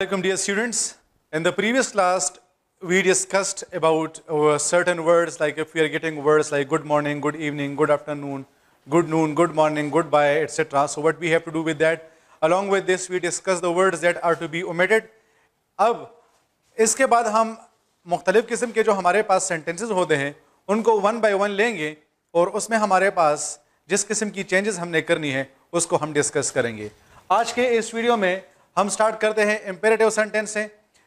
Welcome dear students. In the previous class, we discussed about uh, certain words like if we are getting words like good morning, good evening, good afternoon, good noon, good morning, goodbye, etc. So what we have to do with that? Along with this, we discuss the words that are to be omitted. अब इसके बाद हम मुख्तलिफ़ किस्म के जो हमारे पास sentences होते हैं उनको वन बाय वन लेंगे और उसमें हमारे पास जिस किस्म की चेंजेस हमने करनी है उसको हम डिस्कस करेंगे आज के इस वीडियो में हम स्टार्ट करते हैं इम्पेरेटिव सेंटेंस से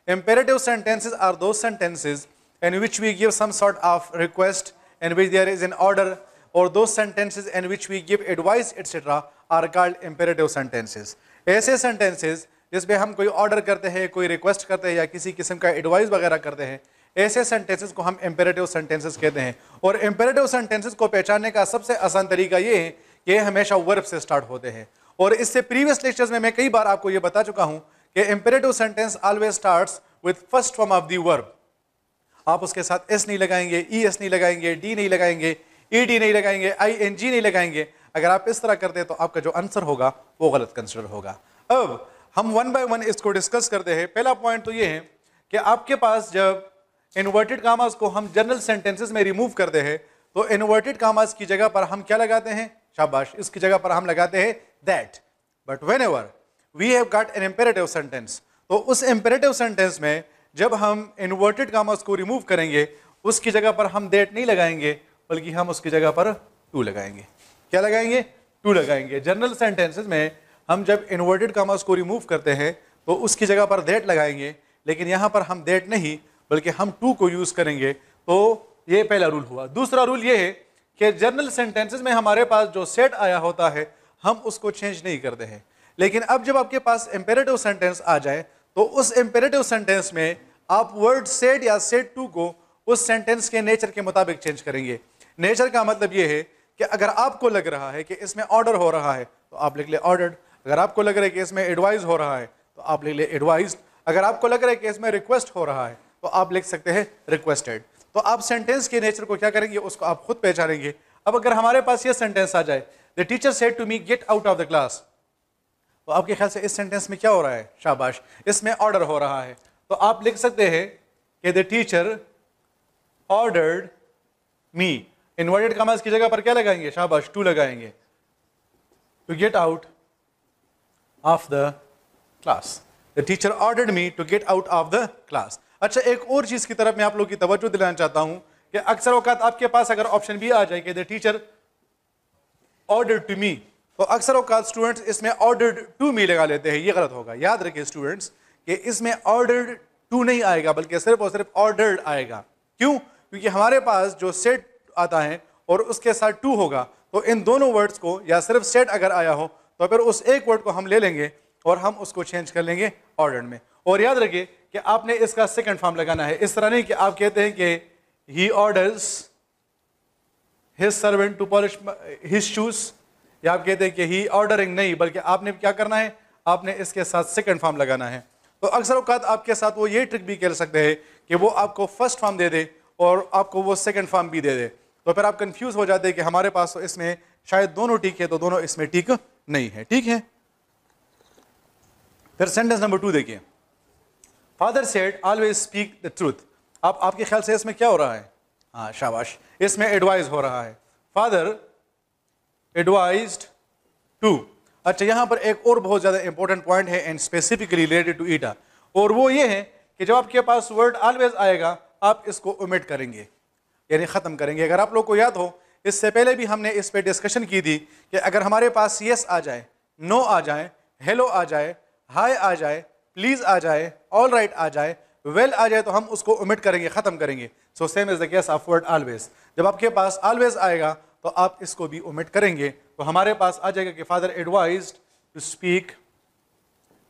इम्पेरेटिव सेंटेंसेस आर दो sentences in which we give some sort of request in which there is an order और दो sentences in which we give advice etcetera are called imperative sentences ऐसे sentences जिसमें हम कोई order करते हैं, कोई रिक्वेस्ट करते हैं, या किसी किस्म का एडवाइस वगैरह करते हैं, ऐसे सेंटेंसेस को हम इम्पेरेटिव सेंटेंसेस कहते हैं. और इम्पेरेटिव सेंटेंसेस को पहचानने का सबसे आसान तरीका ये है कि हमेशा वर्ब से स्टार्ट होते हैं. और इससे प्रीवियस लेक्चर्स में मैं कई बार आपको ये बता चुका हूँ कि imperative sentence always starts with first form of the verb आप उसके साथ एस नहीं लगाएँगे ई एस नहीं लगाएँगे डी नहीं लगाएँगे ई डी नहीं लगाएँगे आई एन जी नहीं लगाएँगे। अगर आप इस तरह करते हैं तो आपका जो आंसर होगा, वो गलत कंसिडर होगा। अब हम वन बाय वन इसको डिस्कस करते हैं। पहला पॉइंट तो ये है कि आपके पास जब इन्वर्टेड कामास को हम जनरल सेंटेंसेस में रिमूव करते हैं तो इन्वर्टेड कामास की जगह पर हम क्या लगाते हैं? शाबाश, इसकी जगह पर हम लगाते हैं that but whenever we have got an imperative sentence तो उस इम्पेरेटिव सेंटेंस में जब हम इन्वर्टेड कामास को रिमूव करेंगे, उसकी जगह पर हम दैट नहीं लगाएँगे, बल्कि हम उसकी जगह पर टू लगाएँगे। क्या लगाएँगे? टू लगाएँगे। जनरल सेंटेंसेस में हम जब इन्वर्टेड कामास को रिमूव करते हैं तो उसकी जगह पर देट लगाएँगे, लेकिन यहाँ पर हम देट नहीं, बल्कि हम टू को यूज़ करेंगे। तो ये पहला रूल हुआ। दूसरा रूल ये है कि जनरल सेंटेंसेस में हमारे पास जो सेट आया होता है हम उसको चेंज नहीं करते हैं। लेकिन अब जब आपके पास इम्पेरेटिव सेंटेंस आ जाए तो उस इम्पेरेटिव सेंटेंस में आप वर्ड सेट या सेट टू को उस सेंटेंस के नेचर के मुताबिक चेंज करेंगे। नेचर का मतलब ये है कि अगर आपको लग रहा है कि इसमें ऑर्डर हो रहा है तो आप लिख ले ऑर्डर्ड अगर आपको लग रहा है कि इसमें एडवाइज हो रहा है तो आप लिख ले एडवाइज अगर आपको लग रहा है कि इसमें रिक्वेस्ट हो रहा है तो आप लिख सकते हैं रिक्वेस्टेड तो आप सेंटेंस के नेचर को क्या करेंगे, उसको आप खुद पहचानेंगे। अब अगर हमारे पास ये सेंटेंस आ जाए the teacher said to me get out of the class तो आपके ख्याल से इस सेंटेंस में क्या हो रहा है, शाबाश? इसमें ऑर्डर हो रहा है। तो आप लिख सकते हैं कि the teacher ordered me inverted commas की जगह पर क्या लगाएँगे? शाबाश टू लगाएँगे। To get out of the class the teacher ordered me to get out of the class अच्छा एक और चीज़ की तरफ़ मैं आप लोग की तवज्जो दिलाना चाहता हूँ कि अक्सर अवकात आपके पास अगर ऑप्शन भी आ जाए कि the teacher order to me तो अक्सर अवकात स्टूडेंट्स इसमें ऑर्डर टू मी लगा लेते हैं, ये गलत होगा। याद रखिए स्टूडेंट्स कि इसमें ऑर्डर टू नहीं आएगा, बल्कि सिर्फ़ और सिर्फ़ ऑर्डर्ड आएगा। क्यों? क्योंकि हमारे पास जो सेट आता है और उसके साथ टू होगा तो इन दोनों वर्ड्स को या सिर्फ़ सेट अगर आया हो तो फिर उस एक वर्ड को हम ले लेंगे और हम उसको चेंज कर लेंगे ऑर्डर में। और याद रखिए कि आपने इसका सेकंड फॉर्म लगाना है। इस तरह नहीं कि आप कहते हैं कि he orders his servant to polish his shoes या आप कहते हैं कि ही ऑर्डरिंग नहीं, बल्कि आपने क्या करना है? आपने इसके साथ सेकंड फॉर्म लगाना है। तो अक्सर अवकात आपके साथ वो ये ट्रिक भी कर सकते हैं कि वो आपको फ़र्स्ट फॉर्म दे दे और आपको वो सेकंड फॉर्म भी दे दे। तो फिर आप कंफ्यूज हो जाते हैं कि हमारे पास तो इसमें शायद दोनों ठीक है तो दोनों इसमें ठीक नहीं है। ठीक है? फिर सेंटेंस नंबर टू देखिए। Father said always speak the truth आप, आपके ख्याल से इसमें क्या हो रहा है? हाँ शाबाश। इसमें एडवाइज हो रहा है। फादर एडवाइज टू अच्छा यहाँ पर एक और बहुत ज़्यादा इंपॉर्टेंट पॉइंट है एंड स्पेसिफिकली रिलेटेड टू ईटा और वो ये है कि जब आपके पास वर्ड ऑलवेज आएगा, आप इसको ओमिट करेंगे। यानी ख़त्म करेंगे। अगर आप लोग को याद हो, इससे पहले भी हमने इस पर डिस्कशन की थी कि अगर हमारे पास यस आ जाए नो आ जाए हेलो आ जाए हाय आ जाए प्लीज़ आ जाए ऑल राइट आ जाए वेल आ जाए तो हम उसको ओमिट करेंगे, ख़त्म करेंगे। So same is the case of word always जब आपके पास ऑलवेज आएगा तो आप इसको भी ओमिट करेंगे। तो हमारे पास आ जाएगा कि father advise to speak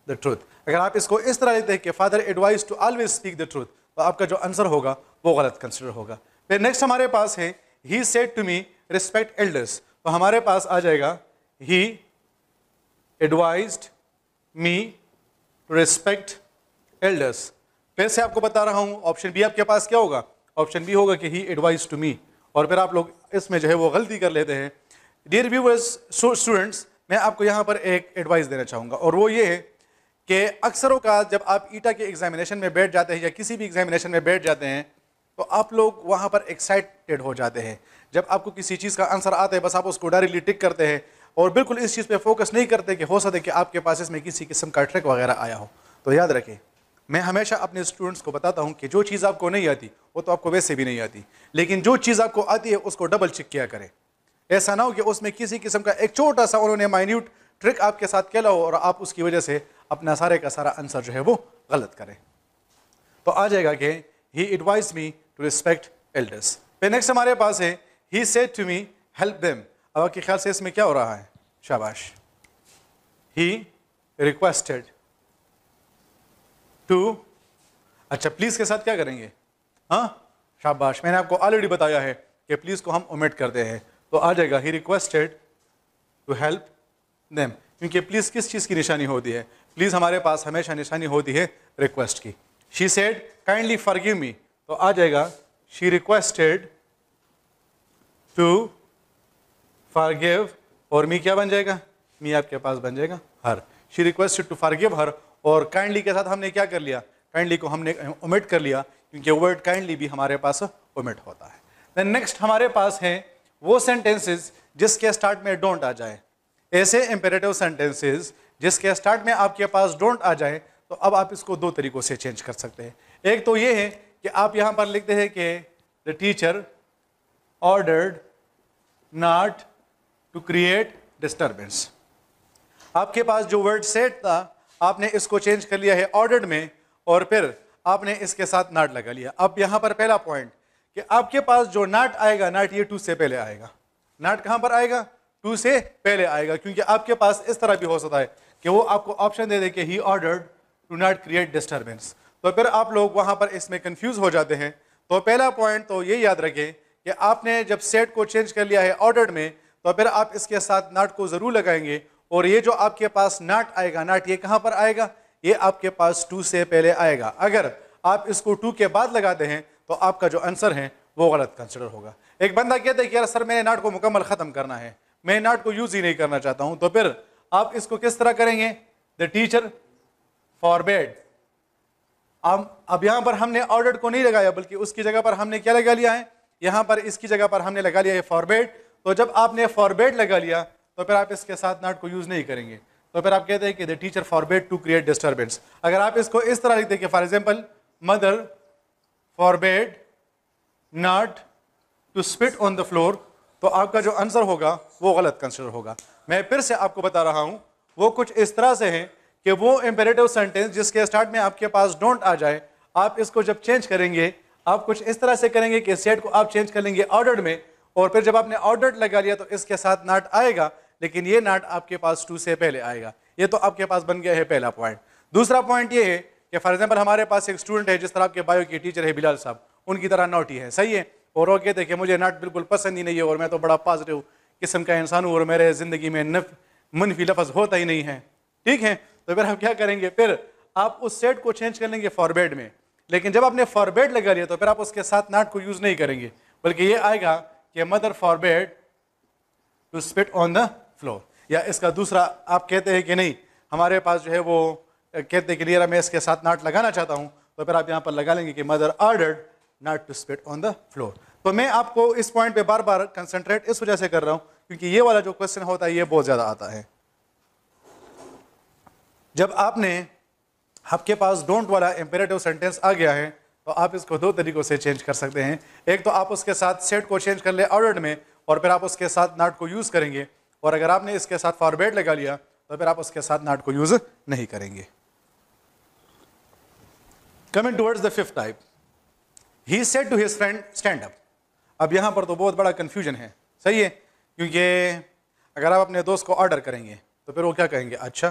the truth अगर आप इसको इस तरह लेते हैं कि father advise to always speak the truth तो आपका जो आंसर होगा, वो गलत कंसिडर होगा। फिर नेक्स्ट हमारे पास है he said to me respect elders तो हमारे पास आ जाएगा he advise me to respect elders फिर से आपको बता रहा हूँ ऑप्शन बी आपके पास क्या होगा? ऑप्शन बी होगा कि ही एडवाइज टू मी और फिर आप लोग इसमें जो है वो गलती कर लेते हैं। डियर व्यूवर्स स्टूडेंट्स मैं आपको यहाँ पर एक एडवाइस देना चाहूँगा। और वो ये है कि अक्सरों का जब आप ईटा के एग्जामिनेशन में बैठ जाते हैं या किसी भी एग्जामिनेशन में बैठ जाते हैं तो आप लोग वहाँ पर एक्साइटेड हो जाते हैं। जब आपको किसी चीज़ का आंसर आता है, बस आप उसको डायरेक्टली टिक करते हैं और बिल्कुल इस चीज़ पे फोकस नहीं करते कि हो सकता है कि आपके पास इसमें किसी किस्म का ट्रिक वगैरह आया हो। तो याद रखें मैं हमेशा अपने स्टूडेंट्स को बताता हूँ कि जो चीज़ आपको नहीं आती, वो तो आपको वैसे भी नहीं आती। लेकिन जो चीज़ आपको आती है, उसको डबल चेक किया करें। ऐसा ना हो कि उसमें किसी किस्म का एक छोटा सा उन्होंने माइन्यूट ट्रिक आपके साथ खेला हो और आप उसकी वजह से अपना सारे का सारा आंसर जो है वो गलत करें। तो आ जाएगा कि he advise me to respect elders फिर नेक्स्ट हमारे पास है he said to me help them अब आपके ख्याल से इसमें क्या हो रहा है? शाबाश। ही रिक्वेस्टेड टू अच्छा प्लीज़ के साथ क्या करेंगे? हाँ? शाबाश, मैंने आपको ऑलरेडी बताया है कि प्लीज़ को हम ओमिट करते हैं। तो आ जाएगा he requested to help them क्योंकि प्लीज़ किस चीज़ की निशानी होती है? प्लीज़ हमारे पास हमेशा निशानी होती है रिक्वेस्ट की। She said kindly forgive me तो आ जाएगा शी रिक्वेस्टेड टू फॉरगिव और मी क्या बन जाएगा? मी आपके पास बन जाएगा, her. She requested to forgive her और काइंडली के साथ हमने क्या कर लिया? काइंडली को हमने ओमिट कर लिया, क्योंकि वर्ड काइंडली भी हमारे पास ओमिट होता है। देन नेक्स्ट हमारे पास है वो सेंटेंसेस जिसके स्टार्ट में डोंट आ जाए। ऐसे इंपेरेटिव सेंटेंसेस जिसके स्टार्ट में आपके पास डोंट आ जाए तो अब आप इसको दो तरीकों से चेंज कर सकते हैं। एक तो ये है कि आप यहाँ पर लिखते हैं कि the teacher ordered not to create disturbance आपके पास जो वर्ड सेट था आपने इसको चेंज कर लिया है ऑर्डर्ड में और फिर आपने इसके साथ नाट लगा लिया। अब यहाँ पर पहला पॉइंट कि आपके पास जो नाट आएगा नाट ये टू से पहले आएगा। नाट कहाँ पर आएगा? टू से पहले आएगा, क्योंकि आपके पास इस तरह भी हो सकता है कि वो आपको ऑप्शन दे दे कि he ordered to not create disturbance तो फिर आप लोग वहाँ पर इसमें कंफ्यूज हो जाते हैं। तो पहला पॉइंट तो ये याद रखें कि आपने जब सेट को चेंज कर लिया है ऑर्डर में तो फिर आप इसके साथ नाट को ज़रूर लगाएँगे और ये जो आपके पास नाट आएगा नाट ये कहाँ पर आएगा? ये आपके पास टू से पहले आएगा। अगर आप इसको टू के बाद लगाते हैं तो आपका जो आंसर है, वो गलत कंसिडर होगा। एक बंदा कहता है कि यार सर, मैंने नाट को मुकम्मल ख़त्म करना है। मैं नाट को यूज़ ही नहीं करना चाहता हूँ। तो फिर आप इसको किस तरह करेंगे? द टीचर फॉर बेड अब अब यहाँ पर हमने ऑर्डर को नहीं लगाया, बल्कि उसकी जगह पर हमने क्या लगा लिया है? यहाँ पर इसकी जगह पर हमने लगा लिया है फॉरबेड तो जब आपने फॉरबेड लगा लिया तो फिर आप इसके साथ नाट को यूज़ नहीं करेंगे। तो फिर आप कहते हैं कि the teacher forbade to create disturbance अगर आप इसको इस तरह लिखते कि for example mother forbade not to spit on the floor तो आपका जो आंसर होगा, वो गलत कंसिडर होगा। मैं फिर से आपको बता रहा हूँ, वो कुछ इस तरह से है कि वो इम्पेरेटिव सेंटेंस जिसके स्टार्ट में आपके पास डोंट आ जाए, आप इसको जब चेंज करेंगे, आप कुछ इस तरह से करेंगे कि सेट को आप चेंज कर लेंगे ऑर्डर में, और फिर जब आपने ऑर्डर लगा लिया तो इसके साथ नाट आएगा। लेकिन ये नाट आपके पास टू से पहले आएगा। ये तो आपके पास बन गया है पहला पॉइंट दूसरा पॉइंट ये है कि फॉर एग्ज़ाम्पल हमारे पास एक स्टूडेंट है, जिस तरह आपके बायो के टीचर है बिलाल साहब, उनकी तरह नोटी है। सही है? और वो कहते कि मुझे नाट बिल्कुल पसंद ही नहीं है और मैं तो बड़ा पॉजिटिव किस्म का इंसान हूँ और मेरे ज़िंदगी में नफ, मनफी लफज होता ही नहीं है। ठीक है? तो फिर हम क्या करेंगे? फिर आप उस सेट को चेंज कर लेंगे फॉरबेड में। लेकिन जब आपने फॉरबेड लगा लिया तो फिर आप उसके साथ नाट को यूज़ नहीं करेंगे। बल्कि ये आएगा कि mother forbade to spit on the floor या इसका दूसरा, आप कहते हैं कि नहीं, हमारे पास जो है वो कहते कि लिया मैं इसके साथ नाट लगाना चाहता हूँ तो फिर आप यहाँ पर लगा लेंगे कि mother ordered not to spit on the floor तो मैं आपको इस पॉइंट पे बार बार कंसंट्रेट इस वजह से कर रहा हूँ, क्योंकि ये वाला जो क्वेश्चन होता है, ये बहुत ज़्यादा आता है। जब आपने आपके पास डोंट वाला इंपेरेटिव सेंटेंस आ गया है तो आप इसको दो तरीकों से चेंज कर सकते हैं। एक तो आप उसके साथ सेट को चेंज कर ले ऑर्डर में, और फिर आप उसके साथ नाट को यूज़ करेंगे और अगर आपने इसके साथ फॉरवर्ड लगा लिया तो फिर आप उसके साथ नाट को यूज़ नहीं करेंगे। Coming towards the fifth type he said to his friend stand up अब यहाँ पर तो बहुत बड़ा कन्फ्यूज़न है। सही है? क्योंकि अगर आप अपने दोस्त को ऑर्डर करेंगे तो फिर वो क्या कहेंगे? अच्छा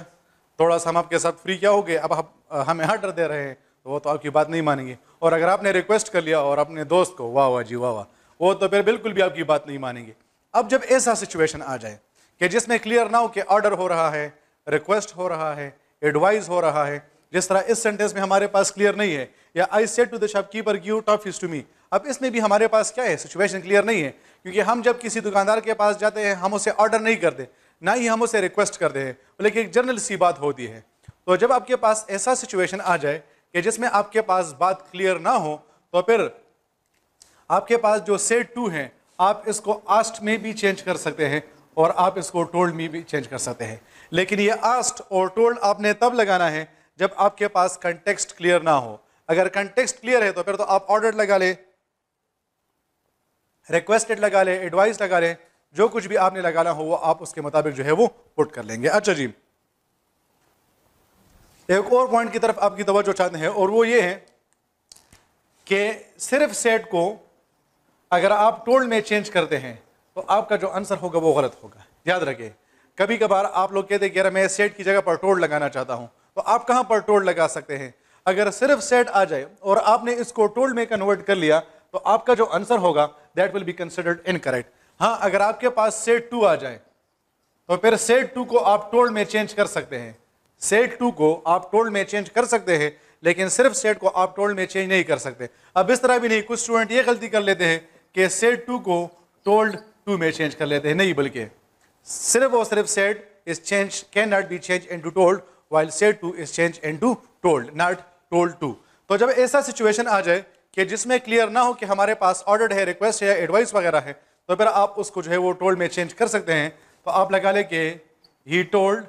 थोड़ा सा हम आपके साथ फ्री क्या हो गए अब आप, हमें ऑर्डर दे रहे हैं तो वो तो आपकी बात नहीं मानेंगे। और अगर आपने रिक्वेस्ट कर लिया और अपने दोस्त को, वाह वाह जी, वाह वाह, वो तो फिर बिल्कुल भी आपकी बात नहीं मानेंगे। अब जब ऐसा सिचुएशन आ जाए कि जिसमें क्लियर ना हो कि ऑर्डर हो रहा है रिक्वेस्ट हो रहा है एडवाइस हो रहा है, जिस तरह इस सेंटेंस में हमारे पास क्लियर नहीं है, या I said to the shopkeeper give toffees to me अब इसमें भी हमारे पास क्या है? सिचुएशन क्लियर नहीं है, क्योंकि हम जब किसी दुकानदार के पास जाते हैं, हम उसे ऑर्डर नहीं करते, ना ही हम उसे रिक्वेस्ट करते हैं लेकिन एक जनरल सी बात होती है। तो जब आपके पास ऐसा सिचुएशन आ जाए कि जिसमें आपके पास बात क्लियर ना हो तो फिर आपके पास जो सेट टू है, आप इसको आस्ट में भी चेंज कर सकते हैं। और आप इसको टोल्ड में भी चेंज कर सकते हैं। लेकिन ये आस्ट और टोल्ड आपने तब लगाना है जब आपके पास कंटेक्स्ट क्लियर ना हो। अगर कंटेक्स्ट क्लियर है तो फिर तो आप ऑर्डर लगा ले रिक्वेस्टेड लगा ले एडवाइस लगा ले। जो कुछ भी आपने लगाना हो वो आप उसके मुताबिक जो है वो पुट कर लेंगे। अच्छा जी। एक और पॉइंट की तरफ़ आपकी तवज्जो चाहते हैं और वो ये है कि सिर्फ़ सेट को अगर आप टोल्ड में चेंज करते हैं तो आपका जो आंसर होगा वो गलत होगा। याद रखिए कभी कभार आप लोग कहते हैं कि मैं सेट की जगह पर टोल्ड लगाना चाहता हूँ तो आप कहाँ पर टोल्ड लगा सकते हैं? अगर सिर्फ़ सेट आ जाए और आपने इसको टोल्ड में कन्वर्ट कर लिया तो आपका जो आंसर होगा that will be considered incorrect हाँ अगर आपके पास सेट टू आ जाए तो फिर सेट टू को आप टोल्ड में चेंज कर सकते हैं। सेट टू को आप टोल्ड में चेंज कर सकते हैं, लेकिन सिर्फ़ सेट को आप टोल्ड में चेंज नहीं कर सकते। अब इस तरह भी नहीं, कुछ स्टूडेंट ये गलती कर लेते हैं कि सेट टू को टोल्ड टू में चेंज कर लेते हैं। नहीं, बल्कि सिर्फ़ और सिर्फ़ said is change can not be change into told while said to is change into told not told to तो जब ऐसा सिचुएशन आ जाए कि जिसमें क्लियर ना हो कि हमारे पास ऑर्डर है रिक्वेस्ट है एडवाइस वगैरह है तो फिर आप उसको जो है वो टोल्ड में चेंज कर सकते हैं। तो आप लगा ले कि he told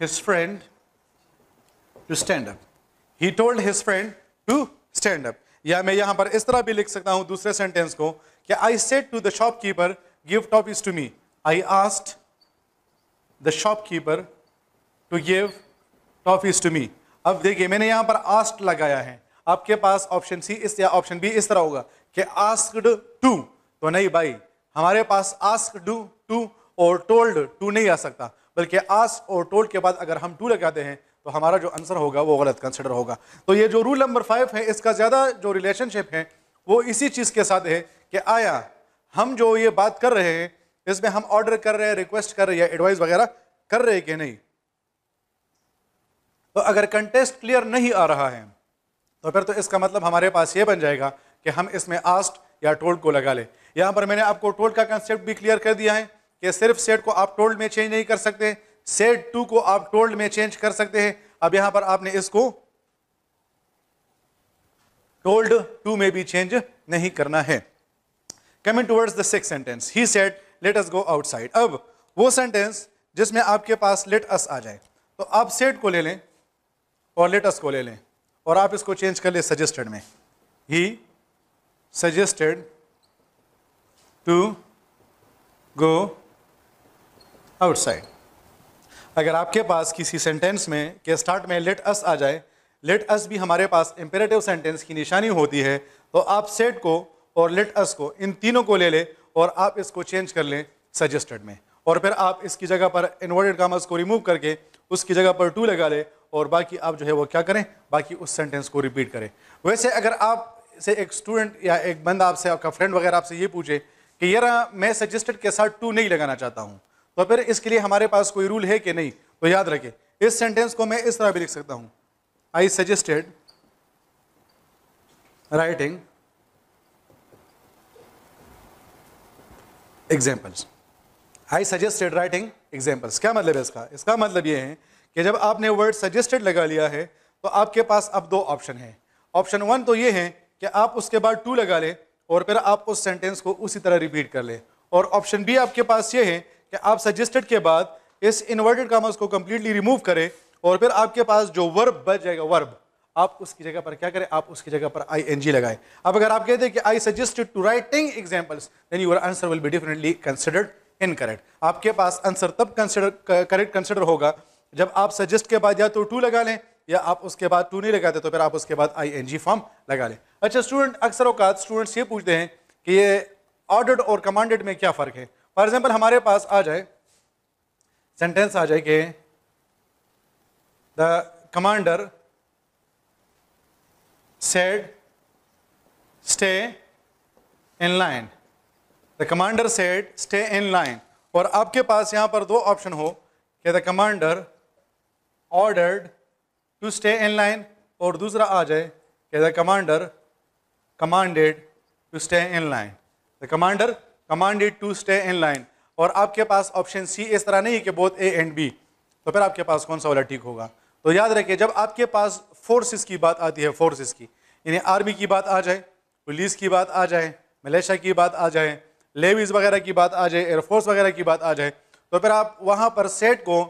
his friend to stand up he told his friend to stand up या मैं यहाँ पर इस तरह भी लिख सकता हूँ दूसरे सेंटेंस को कि I said to the shopkeeper give toffees to me I asked the shopkeeper to give toffees to me अब देखिए, मैंने यहाँ पर आस्ट लगाया है। आपके पास ऑप्शन सी इस या ऑप्शन बी इस तरह होगा कि आस्क्ड टू तो नहीं भाई, हमारे पास आस्क डू टू और टोल्ड टू नहीं आ सकता। बल्कि आस्क और टोल्ड के बाद अगर हम टू लगाते हैं तो हमारा जो आंसर होगा, वो गलत कंसिडर होगा। तो ये जो रूल नंबर फाइव है, इसका ज़्यादा जो रिलेशनशिप है, वो इसी चीज़ के साथ है कि आया, हम जो ये बात कर रहे हैं, इसमें हम ऑर्डर कर रहे हैं रिक्वेस्ट कर रहे हैं एडवाइस वगैरह कर रहे हैं कि नहीं? तो अगर कंटेस्ट क्लियर नहीं आ रहा है तो फिर तो इसका मतलब हमारे पास ये बन जाएगा कि हम इसमें आस्ट या टोल्ड को लगा ले। यहाँ पर मैंने आपको टोल्ड का कंसेप्ट भी क्लियर कर दिया है कि सिर्फ़ सेट को आप टोल्ड में चेंज नहीं कर सकते सेट टू को आप टोल्ड में चेंज कर सकते हैं। अब यहाँ पर आपने इसको टोल्ड टू में भी चेंज नहीं करना है। Coming towards the six sentence he said let us go outside अब वो सेंटेंस जिसमें आपके पास लेट अस आ जाए तो आप सेट को ले लें और लेट अस को ले लें और आप इसको चेंज कर ले सजेस्टेड में। He suggested to go outside अगर आपके पास किसी सेंटेंस में, के स्टार्ट में लेट अस आ जाए लेट अस भी हमारे पास इंपेरेटिव सेंटेंस की निशानी होती है तो आप सेट को और लेट अस को, इन तीनों को ले लें और आप इसको चेंज कर लें सजेस्टेड में। और फिर आप इसकी जगह पर इन्वर्टेड कामर्स को रिमूव करके उसकी जगह पर टू लगा ले और बाकी आप जो है वो क्या करें? बाकी उस सेंटेंस को रिपीट करें। वैसे अगर आप से एक स्टूडेंट या एक बंदा आपसे, आपका फ्रेंड वगैरह आपसे ये पूछे कि, यार, मैं सजेस्टेड के साथ टू नहीं लगाना चाहता हूँ। तो फिर इसके लिए हमारे पास कोई रूल है कि नहीं? तो याद रखें, इस सेंटेंस को मैं इस तरह भी लिख सकता हूँ। I suggested writing examples I suggested writing examples क्या मतलब है इसका? इसका मतलब ये है कि जब आपने वर्ड सजेस्टेड लगा लिया है तो आपके पास अब दो ऑप्शन हैं। ऑप्शन वन तो ये है कि आप उसके बाद टू लगा लें और फिर आप उस सेंटेंस को उसी तरह रिपीट कर लें। और ऑप्शन बी आपके पास ये है कि आप सजेस्टेड के बाद इस इन्वर्टेड कामर्स को कम्प्लीटली रिमूव करें और फिर आपके पास जो वर्ब बच जाएगा वर्ब आप उसकी जगह पर क्या करें? आप उसकी जगह पर आई एन जी लगाए। अब अगर आप कहते हैं कि I suggested to writing examples then your answer will be differently considered incorrect आपके पास आंसर तब कंसिडर करेक्ट कंसिडर होगा जब आप सजेस्ट के बाद या तो टू लगा लें, या आप उसके बाद टू नहीं लगाते तो फिर आप उसके बाद आई एन जी फॉर्म लगा लें। अच्छा स्टूडेंट अक्सर अवकात स्टूडेंट्स ये पूछते हैं कि ये ऑर्डर्ड और कमांडेड में क्या फ़र्क है? फॉर एग्ज़ाम्पल हमारे पास आ जाए सेंटेंस आ जाए कि the commander said stay in line the commander said stay in line और आपके पास यहाँ पर दो ऑप्शन हो कि the commander ordered to stay in line और दूसरा आ जाए कि the commander commanded to stay in line the commander commanded to stay in line और आपके पास ऑप्शन सी इस तरह नहीं कि बोथ ए एंड बी तो फिर आपके पास कौन सा वाला ठीक होगा? तो याद रखिए जब आपके पास फोर्सेस की बात आती है फोर्सेस की यानी आर्मी की बात आ जाए पुलिस की बात आ जाए मलेशिया की बात आ जाए लेवीज वगैरह की बात आ जाए एयरफोर्स वगैरह की बात आ जाए तो फिर आप वहाँ पर सेट को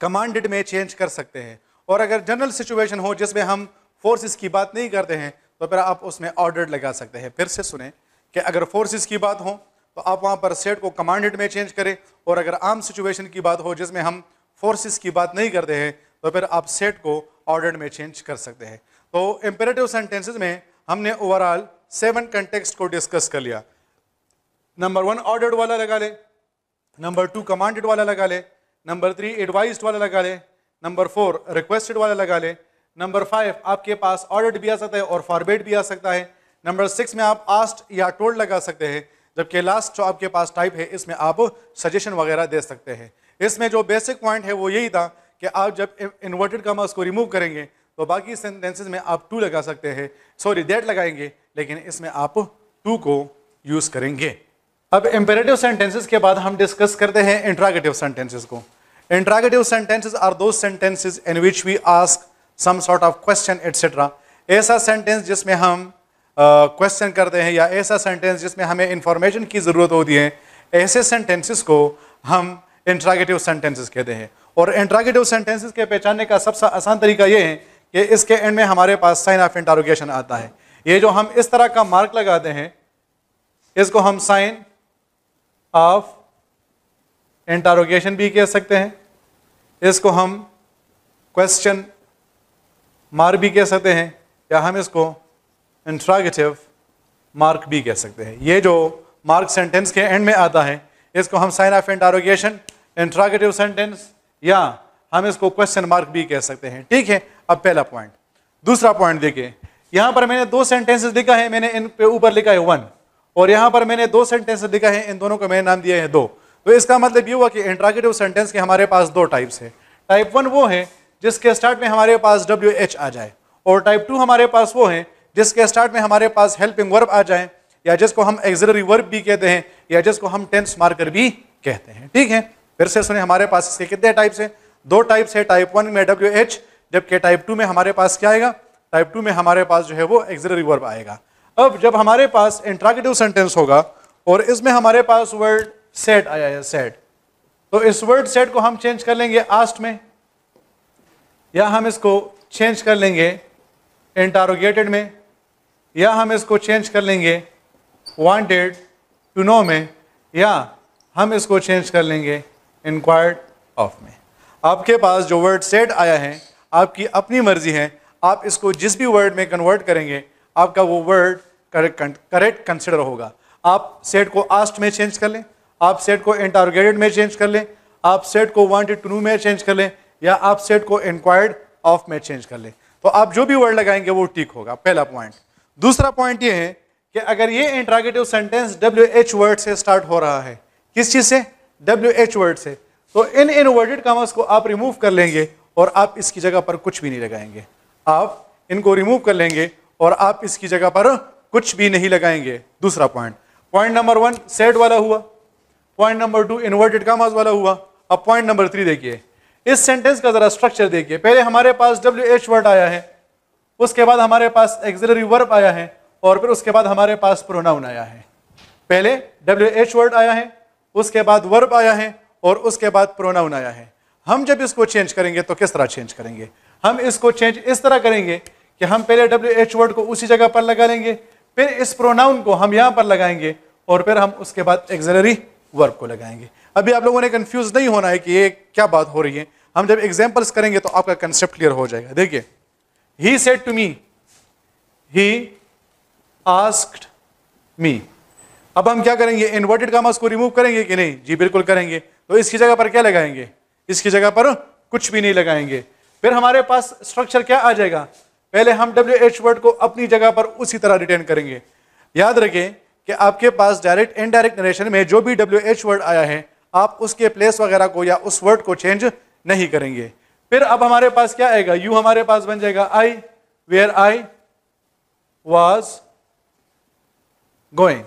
कमांडेड में चेंज कर सकते हैं और अगर जनरल सिचुएशन हो जिसमें हम फोर्सेस की बात नहीं करते हैं तो फिर आप उसमें ऑर्डर लगा सकते हैं फिर से सुने कि अगर फोर्सेस की बात हो तो आप वहाँ पर सेट को कमांडेड में चेंज करें और अगर आम सिचुएशन की बात हो जिसमें हम फोर्सेस की बात नहीं करते हैं तो फिर आप सेट को ऑर्डर में चेंज कर सकते हैं। तो इम्पेरेटिव सेंटेंसेज में हमने ओवरऑल सेवन कंटेक्स्ट को डिस्कस कर लिया। नंबर वन ऑर्डर्ड वाला लगा ले। नंबर टू कमांडेड वाला लगा ले। नंबर थ्री एडवाइज्ड वाला लगा ले। नंबर फोर रिक्वेस्टेड वाला लगा ले। नंबर फाइव आपके पास ऑर्डर्ड भी आ सकता है और फॉरबेड भी आ सकता है। नंबर सिक्स में आप आस्ट या टोल्ड लगा सकते हैं, जबकि लास्ट जो आपके पास टाइप है, इसमें आप सजेशन वगैरह दे सकते हैं। इसमें जो बेसिक पॉइंट है, वो यही था कि आप जब इन्वर्टेड कॉमर्स को रिमूव करेंगे तो बाकी सेंटेंसेज में आप टू लगा सकते हैं। सॉरी डेट लगाएँगे लेकिन इसमें आप टू को यूज़ करेंगे। अब इम्पेरेटिव सेंटेंसेस के बाद हम डिस्कस करते हैं इंट्रागेटिव सेंटेंसेस को। Interrogative sentences are those sentences in which we ask some sort of question etcetera ऐसा सेंटेंस जिसमें हम क्वेश्चन uh, करते हैं या ऐसा सेंटेंस जिसमें हमें इंफॉर्मेशन की ज़रूरत होती है ऐसे सेंटेंसेस को हम इंट्रागेटिव सेंटेंसेस कहते हैं। और इंट्रागेटिव सेंटेंसेस के पहचानने का सबसे आसान तरीका ये है कि इसके एंड में हमारे पास साइन ऑफ़ इंटारोगेशन आता है। ये जो हम इस तरह का मार्क लगाते हैं, इसको हम साइन ऑफ़ इंटारोगेशन भी कह सकते हैं। इसको हम क्वेश्चन मार्क भी कह सकते हैं या हम इसको इंट्रागेटिव मार्क भी कह सकते हैं। ये जो मार्क सेंटेंस के एंड में आता है, इसको हम sign of interrogation interrogative sentence या हम इसको क्वेश्चन मार्क भी कह सकते हैं। ठीक है? अब पहला पॉइंट दूसरा पॉइंट देखिए। यहाँ पर मैंने दो सेंटेंसेस लिखा है, मैंने इन पे ऊपर लिखा है वन और यहाँ पर मैंने दो सेंटेंसेस लिखा है, इन दोनों को मैंने नाम दिया है दो. तो इसका मतलब ये हुआ कि इंट्रागेटिव सेंटेंस के हमारे पास दो टाइप्स है। टाइप वन वो है, जिसके स्टार्ट में हमारे पास डब्ल्यू एच आ जाए। और टाइप टू हमारे पास वो है, जिसके स्टार्ट में हमारे पास हेल्पिंग वर्ब आ जाए, या जिसको हम एक्सिलरी वर्ब भी कहते हैं, या जिसको हम टेंस मार्कर भी कहते हैं। ठीक है? फिर से सुने हमारे पास इसके कितने टाइप्स हैं? दो टाइप्स है टाइप वन में डब्ल्यू एच जबकि टाइप टू में हमारे पास क्या आएगा? टाइप टू में हमारे पास जो है वो एक्सिलरी वर्ब आएगा। अब जब हमारे पास इंट्रागेटिव सेंटेंस होगा और इसमें हमारे पास वर्ड सेट आया है सेट तो इस वर्ड सेट को हम चेंज कर लेंगे आस्ट में, या हम इसको चेंज कर लेंगे इंटारोगेटेड में, या हम इसको चेंज कर लेंगे वांटेड टू नो में, या हम इसको चेंज कर लेंगे इंक्वायर्ड ऑफ़ में आपके पास जो वर्ड सेट आया है, आपकी अपनी मर्ज़ी है, आप इसको जिस भी वर्ड में कन्वर्ट करेंगे, आपका वो वर्ड करेक्ट कंसिडर होगा। आप सेट को आस्ट में चेंज कर लें, आप सेट को इंटारोगेटेड में चेंज कर लें, आप सेट को वांटेड टू में चेंज कर लें, या आप सेट को इंक्वायर्ड ऑफ़ में चेंज कर लें। तो आप जो भी वर्ड लगाएँगे, वो ठीक होगा। पहला पॉइंट दूसरा पॉइंट ये है कि अगर ये interrogative sentence W H word से स्टार्ट हो रहा है, किस चीज़ से? डब्ल्यू एच वर्ड से। तो इन इनवर्टेड कॉमर्स को आप रिमूव कर लेंगे और आप इसकी जगह पर कुछ भी नहीं लगाएँगे। आप इनको रिमूव कर लेंगे और आप इसकी जगह पर कुछ भी नहीं लगाएँगे। दूसरा point point number one said वाला हुआ। Point number two inverted commas वाला हुआ। अब पॉइंट नंबर थ्री देखिए। इस सेंटेंस का जरा स्ट्रक्चर देखिए। पहले हमारे पास डब्ल्यू एच वर्ड आया है, उसके बाद हमारे पास एक्सिलरी वर्ब आया है और फिर उसके बाद हमारे पास प्रोनाउन आया है। पहले डब्ल्यू एच वर्ड आया है उसके बाद वर्ब आया है और उसके बाद प्रोनाउन आया है। हम जब इसको चेंज करेंगे तो किस तरह चेंज करेंगे? हम इसको चेंज इस तरह करेंगे कि हम पहले डब्ल्यू एच वर्ड को उसी जगह पर लगा लेंगे, फिर इस प्रोनाउन को हम यहाँ पर लगाएँगे और फिर हम उसके बाद एक्सलरी वर्ब को लगाएँगे। अभी आप लोगों ने कंफ्यूज नहीं होना है कि ये क्या बात हो रही है। हम जब एग्जाम्पल्स करेंगे तो आपका कंसेप्ट क्लियर हो जाएगा। देखिए he said to me he asked me अब हम क्या करेंगे? इन्वर्टेड कामर्स को रिमूव करेंगे कि नहीं? जी, बिल्कुल करेंगे। तो इसकी जगह पर क्या लगाएँगे? इसकी जगह पर कुछ भी नहीं लगाएँगे। फिर हमारे पास स्ट्रक्चर क्या आ जाएगा? पहले हम डब्ल्यू एच वर्ड को अपनी जगह पर उसी तरह रिटेन करेंगे। याद रखें कि आपके पास डायरेक्ट इनडायरेक्ट नरेशन में जो भी डब्ल्यू एच वर्ड आया है, आप उसके प्लेस वगैरह को या उस वर्ड को चेंज नहीं करेंगे। फिर अब हमारे पास क्या आएगा? यू हमारे पास बन जाएगा I where I was going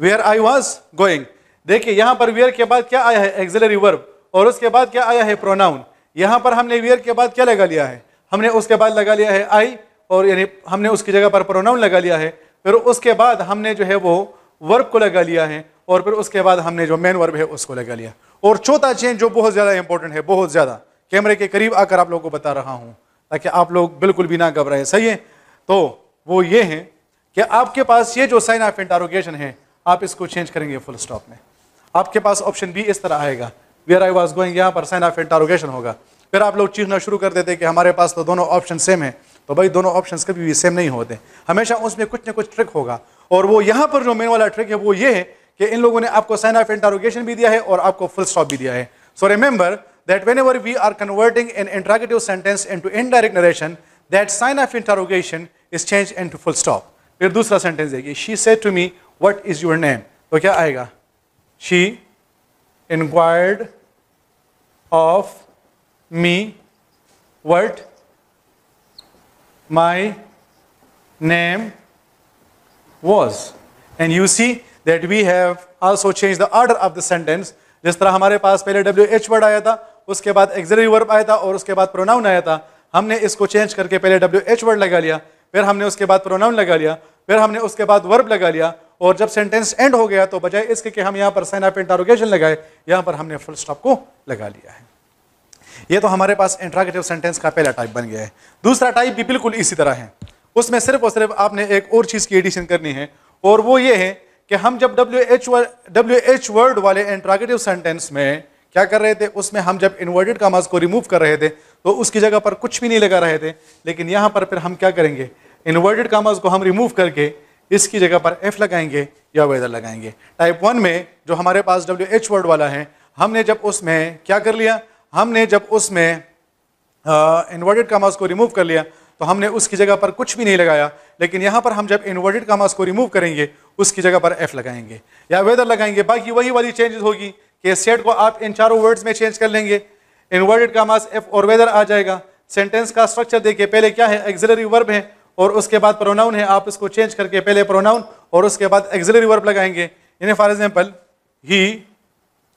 where I was going देखिए, यहाँ पर वेयर के बाद क्या आया है? एक्सिलरी वर्ब और उसके बाद क्या आया है? प्रोनाउन यहाँ पर हमने वेयर के बाद क्या लगा लिया है? हमने उसके बाद लगा लिया है आई और यानी हमने उसकी जगह पर प्रोनाउन लगा लिया है। फिर उसके बाद हमने जो है वो वर्ब को लगा लिया है और फिर उसके बाद हमने जो मेन वर्ब है उसको लगा लिया। और चौथा चेंज जो बहुत ज़्यादा इंपॉर्टेंट है, बहुत ज़्यादा। कैमरे के करीब आकर आप लोगों को बता रहा हूँ, ताकि आप लोग बिल्कुल भी ना घबराए। सही है? तो वो ये है कि आपके पास ये जो साइन ऑफ़ इंटारोगेशन है आप इसको चेंज करेंगे फुल स्टॉप में। आपके पास ऑप्शन बी इस तरह आएगा। वेयर आई वॉज़ गोइंग यहाँ पर साइन ऑफ़ इंटारोगेशन होगा। फिर आप लोग चीखना शुरू कर देते कि हमारे पास तो दोनों ऑप्शन सेम है। तो भाई दोनों ऑप्शन कभी भी सेम नहीं होते। हमेशा उसमें कुछ ना कुछ ट्रिक होगा। और वो यहाँ पर जो मेन वाला ट्रिक है वो ये है कि इन लोगों ने आपको साइन ऑफ़ इंटारोगेशन भी दिया है और आपको फुल स्टॉप भी दिया है। So remember that whenever we are converting an interrogative sentence into indirect narration, that sign of interrogation is changed into full stop. फिर दूसरा सेंटेंस देखिए। She said to me what is your name तो क्या आएगा? She inquired of me what my name was. And you see that we have also changed the order of the sentence. जिस तरह हमारे पास पहले डब्ल्यू एच वर्ड आया था, उसके बाद एक्सरी वर्ब आया था और उसके बाद प्रोनाउन आया था, हमने इसको चेंज करके पहले डब्ल्यू एच वर्ड लगा लिया, फिर हमने उसके बाद प्रोनाउन लगा लिया, फिर हमने उसके बाद वर्ब लगा लिया और जब सेंटेंस एंड हो गया तो बजाय इसके कि हम यहाँ पर साइन ऑफ़ इंटारोगेशन लगाए, यहाँ पर हमने फुल स्टॉप को लगा लिया है। ये तो हमारे पास इंट्रागेटिव सेंटेंस का पहला टाइप बन गया है। दूसरा टाइप भी बिल्कुल इसी तरह है। उसमें सिर्फ़ और सिर्फ़ आपने एक और चीज़ की एडिशन करनी है और वो ये है कि हम जब W H W H word वाले इंट्रागेटिव सेंटेंस में क्या कर रहे थे? उसमें हम जब इन्वर्टेड कामाज को रिमूव कर रहे थे तो उसकी जगह पर कुछ भी नहीं लगा रहे थे। लेकिन यहाँ पर फिर हम क्या करेंगे? इन्वर्टेड कामाज को हम रिमूव करके इसकी जगह पर एफ़ लगाएँगे या वेदर लगाएँगे। टाइप वन में जो हमारे पास डब्ल्यू एच वर्ड वाला है, हमने जब उसमें क्या कर लिया? हमने जब उसमें इन्वर्टेड कामाज को रिमूव कर लिया तो हमने उसकी जगह पर कुछ भी नहीं लगाया। लेकिन यहाँ पर हम जब इन्वर्टेड कामाज को रिमूव करेंगे, उसकी जगह पर एफ़ लगाएँगे। या वेदर लगाएँगे, बाकी वही वाली चेंजेस होगी कि सेट को आप इन चारों वर्ड्स में चेंज कर लेंगे। इन्वर्टेड कामास एफ़ और वेदर आ जाएगा। सेंटेंस का स्ट्रक्चर देखिए, पहले क्या है? एक्सिलरी वर्ब है। और उसके बाद प्रोनाउन है, आप इसको चेंज करके पहले प्रोनाउन और उसके बाद एक्सिलरी वर्ब लगाएँगे। इन for example he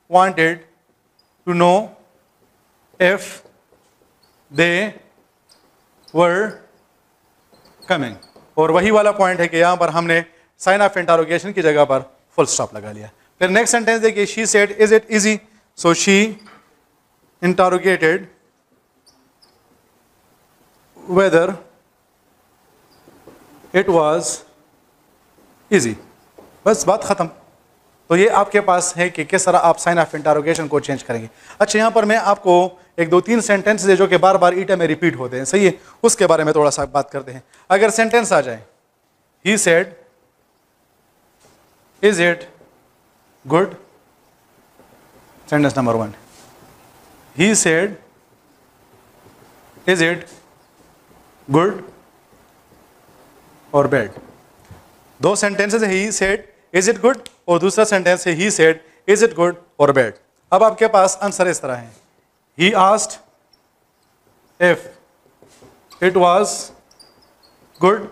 wanted to know if they were coming और वही वाला पॉइंट है कि यहाँ पर हमने साइन ऑफ़ इंटारोगेशन की जगह पर फुल स्टॉप लगा लिया। फिर नेक्स्ट सेंटेंस देखिए she said is it easy so she interrogated whether it was easy बस बात खत्म। तो ये आपके पास है कि किस तरह आप साइन ऑफ़ इंटारोगेशन को चेंज करेंगे। अच्छा यहाँ पर मैं आपको एक दो तीन सेंटेंस है जो कि बार बार ईटा में रिपीट होते हैं। सही है? उसके बारे में थोड़ा सा बात करते हैं। अगर सेंटेंस आ जाए। He said is it good sentence number one he said is it good और बैड। दो सेंटेंसेस है he said is it good और दूसरा सेंटेंस है he said is it good और बैड। अब आपके पास आंसर इस तरह है। He asked if it was good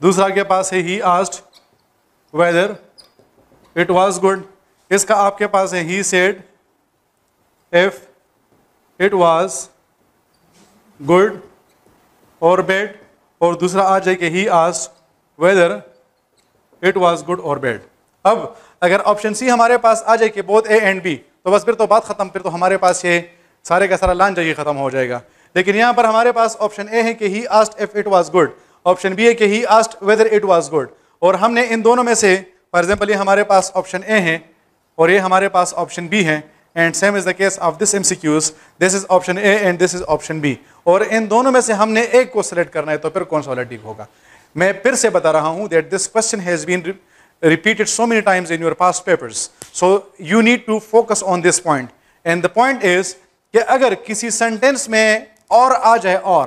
दूसरा के पास है he asked whether it was good इसका आपके पास है he said if it was good और बैड। और दूसरा आ जाए कि he asked whether it was good और बैड अब अगर ऑप्शन सी हमारे पास आ जाए कि बोथ ए एंड बी तो बस फिर तो बात खत्म, फिर तो हमारे पास ये सारे का सारा लान जाइए खत्म हो जाएगा। लेकिन यहाँ पर हमारे पास ऑप्शन ए है कि he asked if it was good option B है कि he asked whether it was good और हमने इन दोनों में से फॉर एग्ज़ाम्पल ये हमारे पास ऑप्शन ए है और ये हमारे पास ऑप्शन बी है। And same is the case of this MCQs this is option A and this is option B और इन दोनों में से हमने एक को सिलेक्ट करना है तो फिर कौन सा वाला ठीक होगा? मैं फिर से बता रहा हूँ that this question has been repeated so many times in your past papers. So you need to focus on this point. And the point is कि अगर किसी सेंटेंस में और आ जाए और,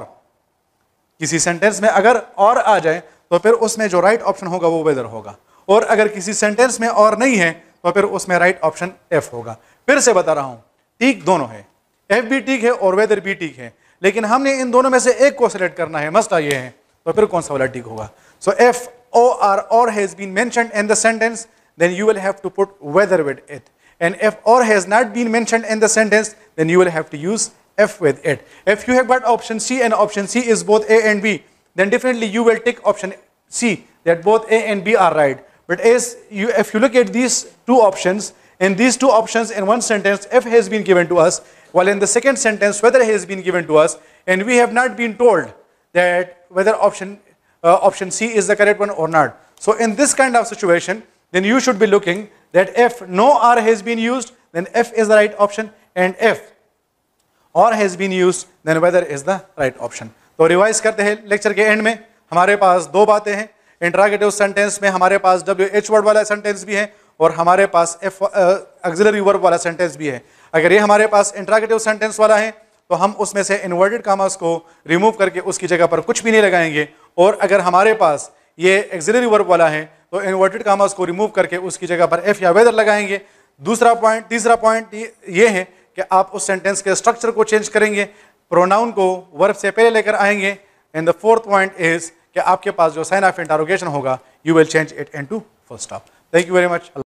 किसी सेंटेंस में अगर और आ जाए तो फिर उसमें जो राइट right ऑप्शन होगा वो वेदर होगा। और अगर किसी सेंटेंस में और नहीं है तो फिर उसमें राइट ऑप्शन एफ़ होगा। फिर से बता रहा हूँ टीक दोनों है। एफ़ भी टीक है और वेदर भी टीक है। लेकिन हमने इन दोनों में से एक को सिलेक्ट करना है मस्ट आइए हैं। तो फिर कौन सा वाला टीक होगा? So if O R or has been मैं in the sentence then you will have to put whether with it and if or has not been मैं in the sentence then you will have to use if with it if you have but option C and option C is both A and B then definitely you will take option C that both A and B are right but as you if you look at these two option in these two options in one sentence, F has been given to us, while in the second sentence, weather has been given to us, and we have not been told that whether option, uh, option C is the correct one or not. So in this kind of situation, then you should be looking that if no R has been used, then F is the right option, and if or has been use then whether is the right option तो revise करते हैं lecture के and में हमारे पास दो बातें हैं interrogative sentence में हमारे पास डब्ल्यू एच वर्ड वाला सेंटेंस भी है और हमारे पास एफ़ एक्सिलरी वर्ब वाला सेंटेंस भी है। अगर ये हमारे पास इंट्रागेटिव सेंटेंस वाला है तो हम उसमें से इन्वर्टेड कामर्स को रिमूव करके उसकी जगह पर कुछ भी नहीं लगाएँगे। और अगर हमारे पास ये एक्सिलरी वर्ब वाला है तो इन्वर्टेड कामर्स को रिमूव करके उसकी जगह पर एफ़ या वेदर लगाएँगे। दूसरा पॉइंट तीसरा पॉइंट ये है कि आप उस सेंटेंस के स्ट्रक्चर को चेंज करेंगे प्रोनाउन को वर्ब से पहले लेकर आएँगे। And the fourth point is कि आपके पास जो साइन ऑफ़ इंटारोगेशन होगा you will change it into first of thank you very much